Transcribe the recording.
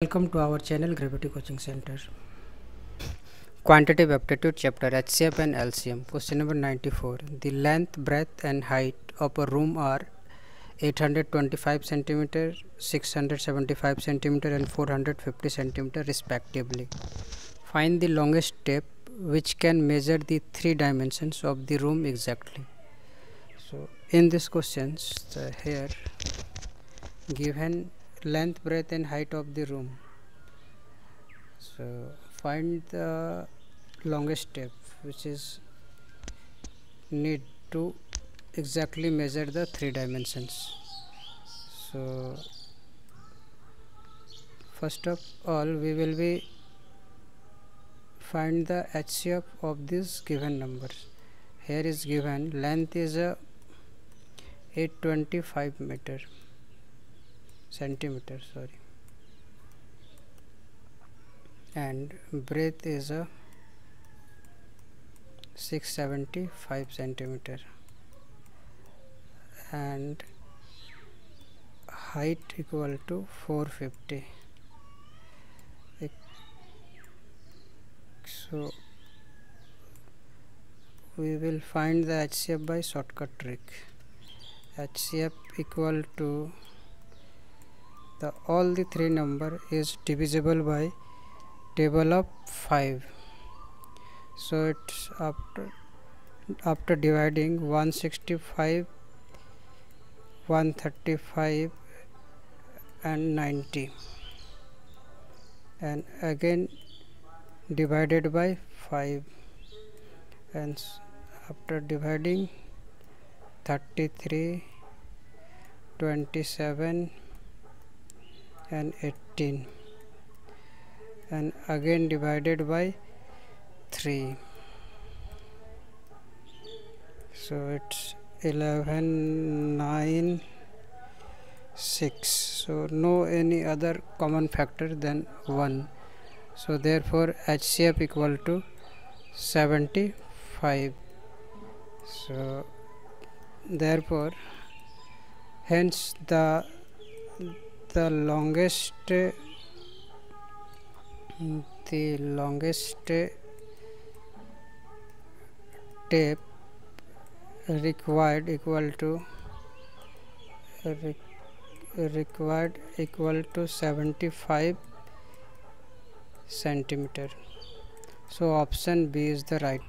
Welcome to our channel Gravity Coaching Center. Quantitative Aptitude Chapter HCF and LCM. Question number 94. The length, breadth, and height of a room are 825 centimeter, 675 centimeter, and 450 centimeter respectively. Find the longest tape which can measure the three dimensions of the room exactly. So, in this questions, here given length breadth and height of the room. So find the longest step which is need to exactly measure the three dimensions. So first of all we will be find the HCF of this given numbers here is given length is a 825 meter centimeter sorry. And breadth is a 675 centimeter. And height equal to 450 so we will find the HCF by shortcut trick. HCF equal to the all the three number is divisible by table of 5 so it's after after dividing 165 135 and 90 and again divided by 5 and after dividing 33 27 and 18 and again divided by 3 so it's 11 9 6 so no any other common factor than 1 so therefore HCF equal to 75 so therefore hence the the longest the longest tape required equal to required equal to 75 centimeter. So option b is the right